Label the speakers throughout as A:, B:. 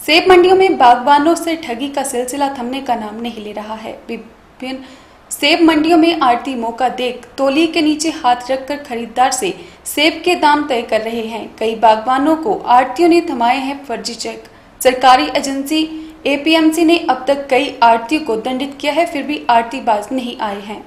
A: सेब मंडियों में बागवानों से ठगी का सिलसिला थमने का नाम नहीं ले रहा है। विभिन्न सेब मंडियों में आरती मौका देख तोली के नीचे हाथ रखकर खरीदार से सेब के दाम तय कर रहे हैं। कई बागवानों को आरतियों ने थमाए हैं फर्जी चेक। सरकारी एजेंसी एपीएमसी ने अब तक कई आरतियों को दंडित किया है, फिर भी आरती बाज नहीं आए हैं।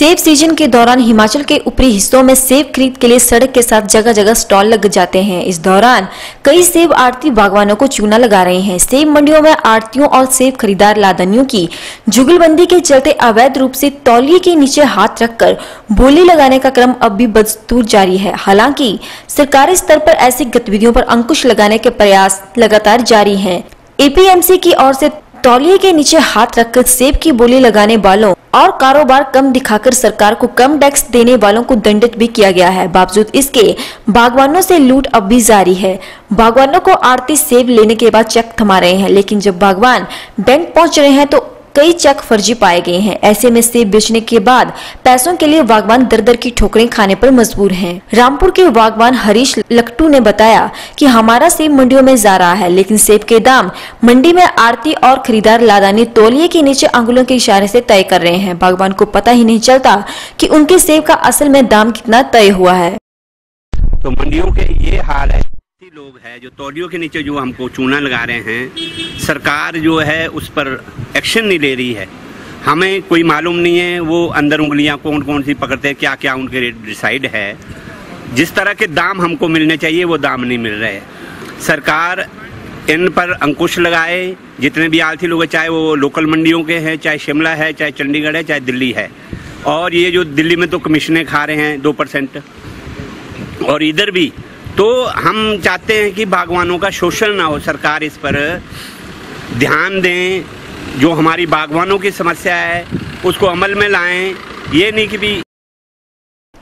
B: सेब सीज़न के दौरान हिमाचल के ऊपरी हिस्सों में सेब खरीद के लिए सड़क के साथ जगह जगह स्टॉल लग जाते हैं। इस दौरान कई सेब आड़ती बागवानों को चूना लगा रहे हैं। सेब मंडियों में आड़तियों और सेब खरीदार लादनियों की जुगलबंदी के चलते अवैध रूप से तौलिए के नीचे हाथ रखकर बोली लगाने का क्रम अब भी बदस्तूर जारी है। हालाँकि सरकारी स्तर पर ऐसी गतिविधियों पर अंकुश लगाने के प्रयास लगातार जारी है। एपीएमसी की ओर से तौलिए के नीचे हाथ रखकर सेब की बोली लगाने वालों और कारोबार कम दिखाकर सरकार को कम टैक्स देने वालों को दंडित भी किया गया है। बावजूद इसके, बागवानों से लूट अब भी जारी है। बागवानों को आरती सेब लेने के बाद चेक थमा रहे हैं, लेकिन जब बागवान बैंक पहुँच रहे हैं तो कई चेक फर्जी पाए गए हैं। ऐसे में सेब बेचने के बाद पैसों के लिए बागवान दर दर की ठोकरें खाने पर मजबूर हैं। रामपुर के बागवान हरीश लकटू ने बताया कि हमारा सेब मंडियों में जा रहा है, लेकिन सेब के दाम मंडी में आरती और खरीदार लादानी तोलिए के नीचे अंगुलों के इशारे से तय कर रहे हैं। बागवान को पता ही नहीं चलता की उनके सेब का असल में दाम कितना तय हुआ है।
C: तो मंडियों के ये हाल है। लोग है जो तौलियों के नीचे जो हमको चूना लगा रहे हैं, सरकार जो है उस पर एक्शन नहीं ले रही है। हमें कोई मालूम नहीं है वो अंदर उंगलियाँ कौन कौन सी पकड़ते हैं क्या क्या उनके रेट डिसाइड है। जिस तरह के दाम हमको मिलने चाहिए, वो दाम नहीं मिल रहे। सरकार इन पर अंकुश लगाए, जितने भी आलथी लोग हैं, चाहे वो लोकल मंडियों के हैं, चाहे शिमला है, चाहे चंडीगढ़ है, चाहे दिल्ली है। और ये जो दिल्ली में तो कमीशनें खा रहे हैं दो परसेंट और इधर भी तो हम चाहते हैं कि बागवानों का शोषण ना हो, सरकार इस पर ध्यान दें। जो हमारी बागवानों की समस्या है, उसको अमल में लाएँ। ये नहीं कि भी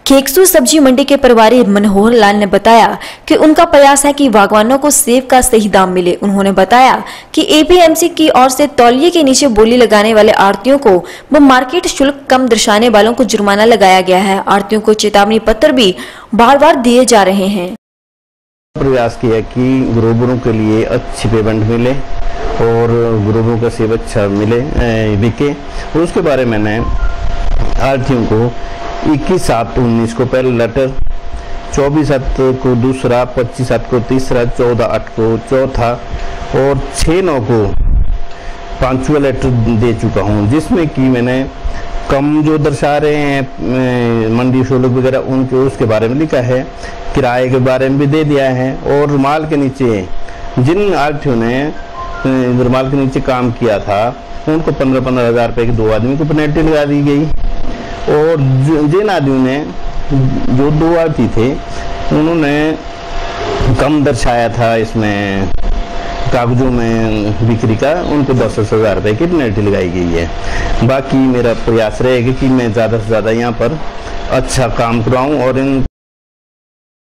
B: खेकसू सब्ज़ी मंडी के प्रभारी मनोहर लाल ने बताया कि उनका प्रयास है कि बागवानों को सेब का सही दाम मिले। उन्होंने बताया कि एपीएमसी की ओर से तौलिए के नीचे बोली लगाने वाले आरतियों को व मार्केट शुल्क कम दर्शाने वालों को जुर्माना लगाया गया है। आरतियों को चेतावनी पत्र भी बार बार दिए जा रहे हैं।
D: प्रयास किया कि ग्रोबरों के लिए अच्छी पेमेंट मिले और ग्रोबरों का सेब अच्छा मिले बिके। और उसके बारे में मैंने आरथियों को 21 सात उन्नीस को पहले लेटर 24 सात को दूसरा 25 सात को तीसरा 14 आठ को चौथा और 6 नौ को पांचवा लेटर दे चुका हूँ, जिसमें कि मैंने कम जो दर्शा रहे हैं मंडी शुल्क वगैरह, उनके उसके बारे में लिखा है, किराए के बारे में भी दे दिया है, और रुमाल के नीचे, जिन आर्थियों ने रुमाल के नीचे काम किया था, उनको पंद्रह पंद्रह हज़ार रुपये के दो आदमी को पेनल्टी लगा दी गई। और जिन आदमियों ने, जो दो आर्थी थे, उन्होंने कम दर्शाया था इसमें कागजों में बिक्री का, उनको दस दस हज़ार रुपये की पेनल्टी लगाई गई है। बाकी मेरा प्रयास रहेगा कि मैं ज़्यादा से ज़्यादा यहाँ पर अच्छा काम कराऊँ और इन